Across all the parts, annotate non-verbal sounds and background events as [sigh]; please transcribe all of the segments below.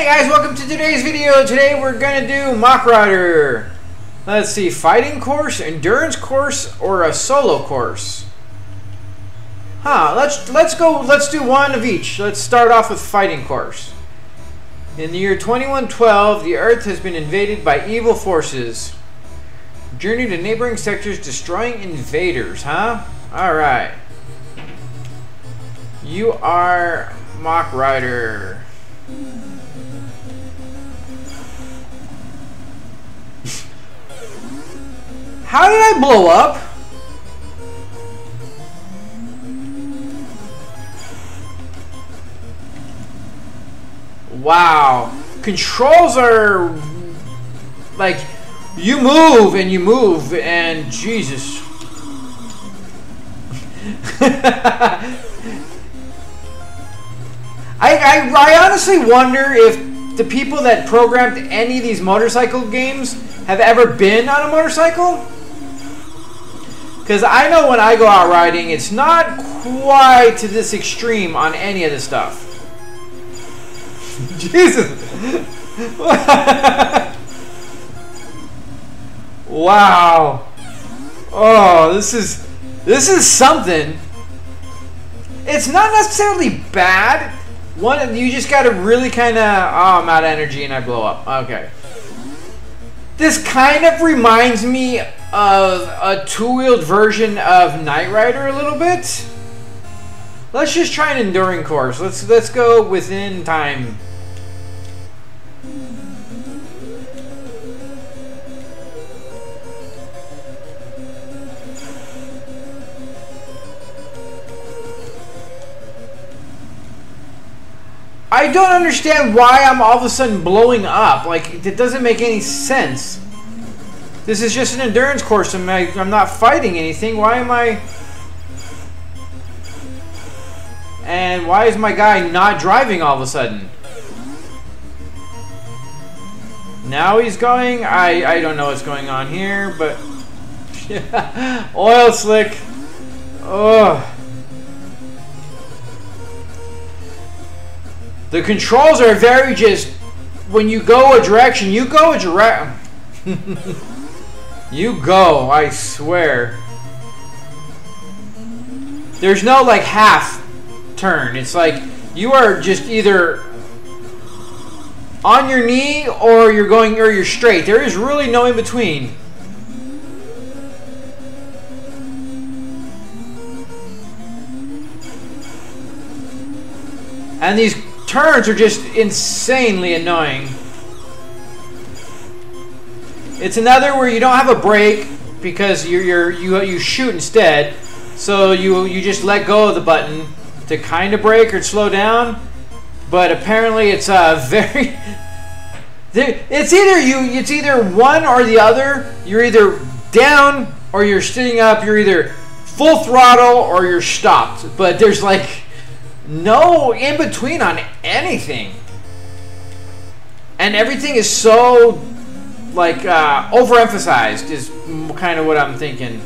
Hey guys, welcome to today's video. Today we're gonna do Mach Rider. Let's see, fighting course, endurance course, or a solo course. Huh, let's let's go let's do one of each. Let's start off with fighting course. In the year 2112, the Earth has been invaded by evil forces. Journey to neighboring sectors destroying invaders, huh? Alright. You are Mach Rider. How did I blow up? Wow. Controls are like you move and you move and Jesus. [laughs] I, I, I honestly wonder if the people that programmed any of these motorcycle games have ever been on a motorcycle. Because I know when I go out riding, it's not quite to this extreme on any of this stuff. [laughs] Jesus. [laughs] wow. Oh, this is this is something. It's not necessarily bad. One, you just got to really kind of. Oh, I'm out of energy and I blow up. Okay. This kind of reminds me of a two-wheeled version of Knight Rider a little bit. Let's just try an enduring course. Let's let's go within time. I don't understand why I'm all of a sudden blowing up. Like, it doesn't make any sense. This is just an endurance course. I'm, I'm not fighting anything. Why am I... And why is my guy not driving all of a sudden? Now he's going. I, I don't know what's going on here, but... [laughs] Oil slick. Ugh. The controls are very just... When you go a direction, you go a direction. [laughs] you go, I swear. There's no, like, half turn. It's like, you are just either on your knee or you're going or you're straight. There is really no in between. And these turns are just insanely annoying. It's another where you don't have a brake because you're, you're you you shoot instead. So you you just let go of the button to kind of brake or slow down. But apparently it's uh, a [laughs] very it's either you it's either one or the other. You're either down or you're sitting up. You're either full throttle or you're stopped. But there's like no in between on anything. And everything is so, like, uh, overemphasized, is kind of what I'm thinking.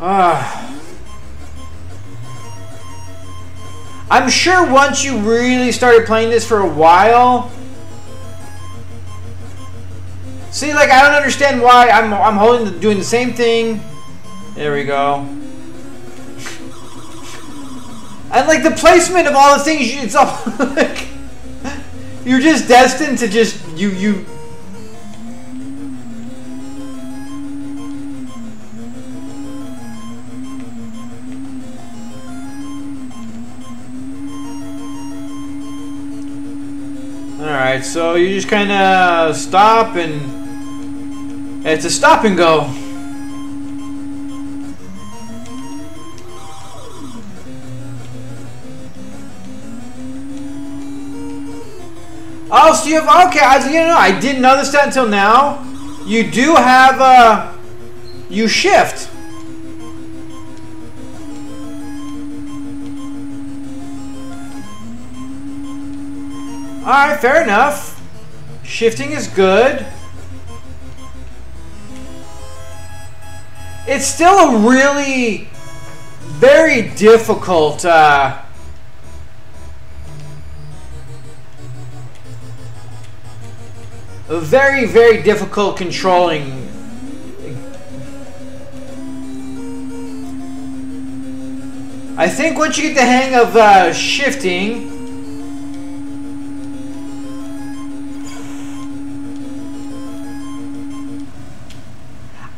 Ah. I'm sure once you really started playing this for a while, See, like, I don't understand why I'm, I'm holding, doing the same thing. There we go. And, like, the placement of all the things, it's all, [laughs] like, you're just destined to just, you, you, Alright, so you just kind of stop and it's a stop and go. Oh, so you have okay. I you know I didn't notice that until now. You do have uh, you shift. All right, fair enough. Shifting is good. it's still a really very difficult uh, very very difficult controlling I think once you get the hang of uh, shifting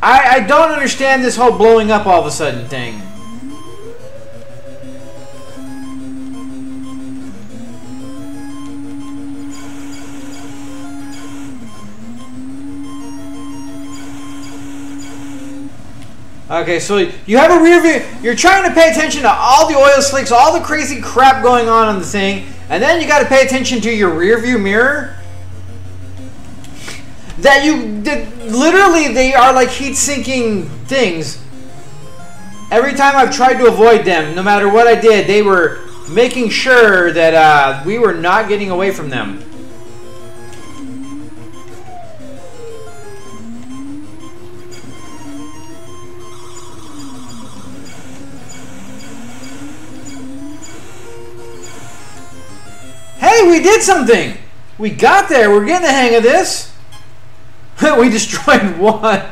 I, I don't understand this whole blowing up all of a sudden thing. Okay, so you have a rear view. You're trying to pay attention to all the oil slicks, all the crazy crap going on on the thing, and then you got to pay attention to your rear view mirror. That you did literally, they are like heat sinking things. Every time I've tried to avoid them, no matter what I did, they were making sure that uh, we were not getting away from them. We did something! We got there. We're getting the hang of this. [laughs] we destroyed [laughs] one.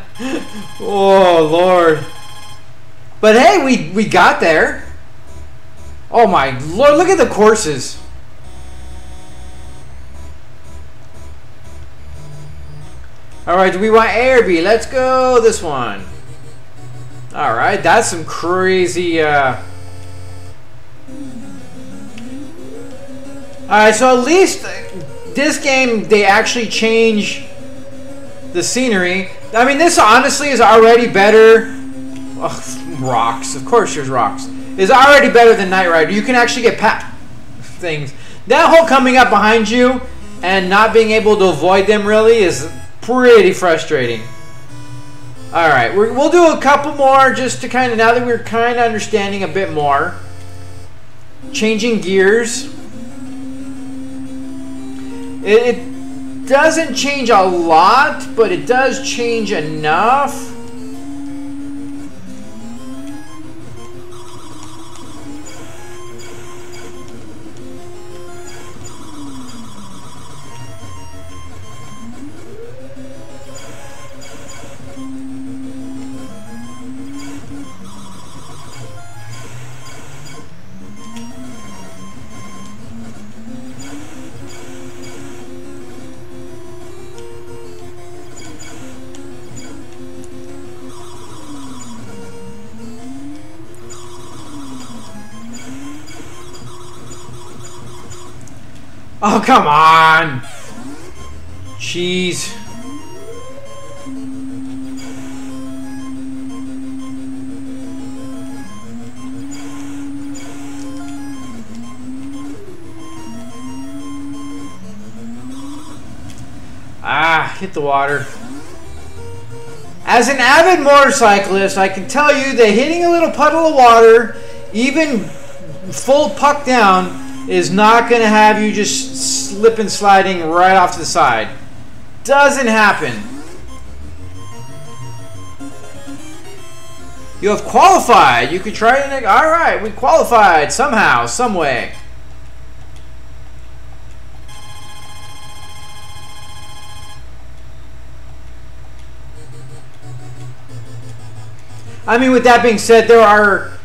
Oh, Lord. But hey, we, we got there. Oh, my Lord. Look at the courses. All right, do we want A or B? Let's go this one. All right, that's some crazy... Uh, Alright, so at least this game, they actually change the scenery. I mean, this honestly is already better. Ugh, rocks. Of course there's rocks. Is already better than Knight Rider. You can actually get pat things. That whole coming up behind you and not being able to avoid them really is pretty frustrating. Alright, we'll do a couple more just to kind of, now that we're kind of understanding a bit more. Changing gears. It, doesn't change a lot, but it does change enough. Oh, come on! Jeez. Ah, hit the water. As an avid motorcyclist, I can tell you that hitting a little puddle of water, even full puck down, is not going to have you just slip and sliding right off to the side. Doesn't happen. You have qualified. You could try it. All right, we qualified somehow, some way. I mean, with that being said, there are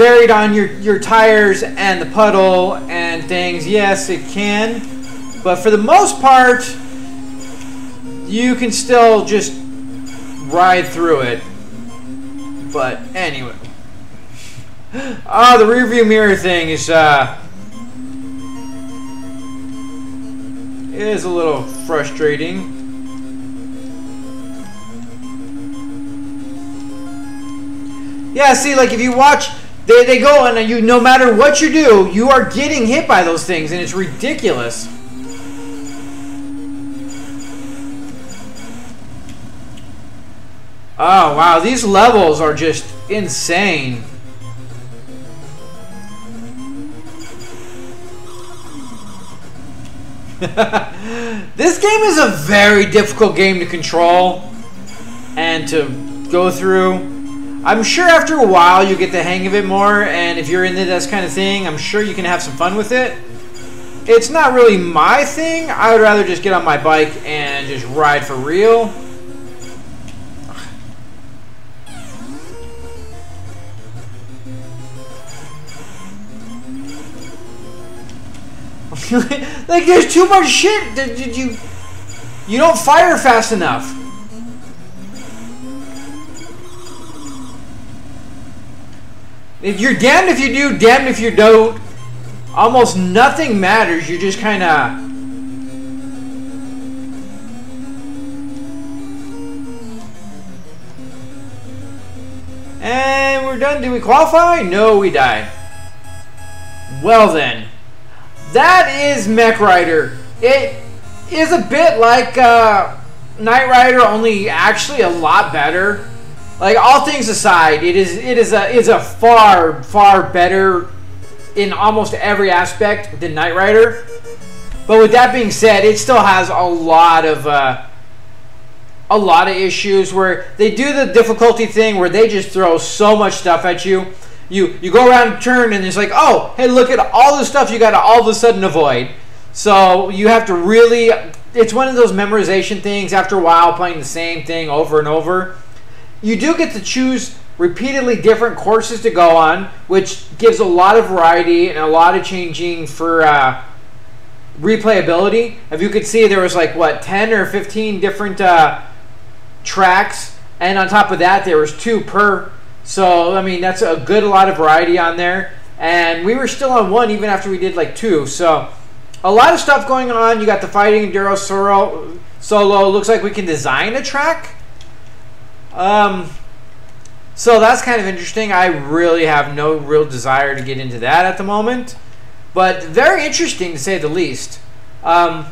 varied on your, your tires and the puddle and things, yes, it can. But for the most part, you can still just ride through it. But anyway. Oh, [gasps] the rear view mirror thing is, uh, is a little frustrating. Yeah, see, like if you watch they, they go and you no matter what you do, you are getting hit by those things and it's ridiculous. Oh wow, these levels are just insane. [laughs] this game is a very difficult game to control and to go through. I'm sure after a while you get the hang of it more, and if you're into this kind of thing, I'm sure you can have some fun with it. It's not really my thing. I would rather just get on my bike and just ride for real. [laughs] like there's too much shit. Did you you don't fire fast enough. If you're damned if you do, damned if you don't. Almost nothing matters. You just kind of. And we're done. Did we qualify? No, we died. Well then. That is Mach Rider. It is a bit like uh, Knight Rider, only actually a lot better like all things aside, it is it is a is a far far better in almost every aspect than Knight Rider. But with that being said, it still has a lot of uh, a lot of issues where they do the difficulty thing where they just throw so much stuff at you. You you go around and turn and it's like, oh, hey, look at all the stuff you got to all of a sudden avoid. So you have to really. It's one of those memorization things. After a while, playing the same thing over and over you do get to choose repeatedly different courses to go on, which gives a lot of variety and a lot of changing for uh, replayability. If you could see, there was like what ten or fifteen different uh, tracks, and on top of that, there was two per. So I mean, that's a good lot of variety on there. And we were still on one even after we did like two. So a lot of stuff going on. You got the fighting enduro solo. Solo looks like we can design a track um, so that's kind of interesting. I really have no real desire to get into that at the moment, but very interesting to say the least. Um,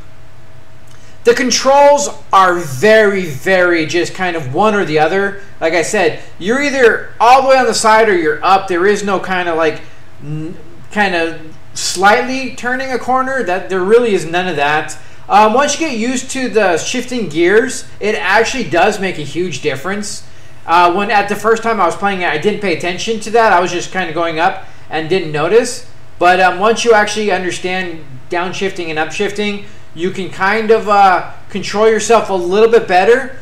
the controls are very, very just kind of one or the other. Like I said, you're either all the way on the side or you're up. There is no kind of like, kind of slightly turning a corner. That there really is none of that. Um, once you get used to the shifting gears, it actually does make a huge difference. Uh, when at the first time I was playing it, I didn't pay attention to that. I was just kind of going up and didn't notice. But um, once you actually understand downshifting and upshifting, you can kind of uh, control yourself a little bit better.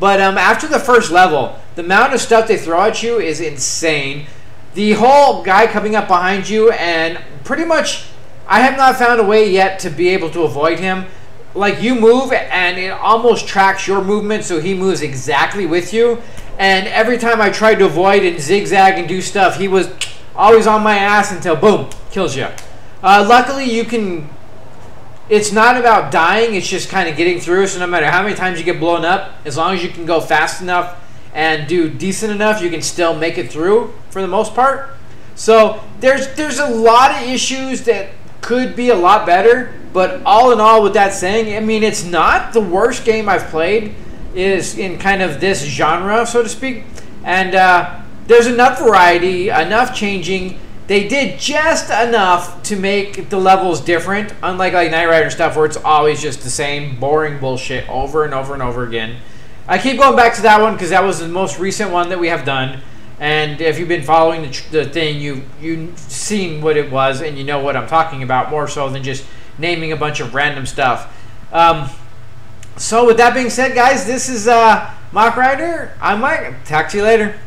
But um, after the first level, the amount of stuff they throw at you is insane. The whole guy coming up behind you and pretty much I have not found a way yet to be able to avoid him like you move and it almost tracks your movement so he moves exactly with you. And every time i tried to avoid and zigzag and do stuff he was always on my ass until boom kills you uh, luckily you can it's not about dying it's just kind of getting through so no matter how many times you get blown up as long as you can go fast enough and do decent enough you can still make it through for the most part. So there's there's a lot of issues that could be a lot better but all in all, with that saying, I mean, it's not the worst game I've played. Is in kind of this genre, so to speak, and uh, there's enough variety, enough changing. They did just enough to make the levels different, unlike like Knight Rider stuff where it's always just the same boring bullshit over and over and over again. I keep going back to that one because that was the most recent one that we have done. And if you've been following the, the thing, you you've seen what it was, and you know what I'm talking about more so than just naming a bunch of random stuff. Um, so with that being said, guys, this is uh, Mach Rider. I'm Mike. Talk to you later.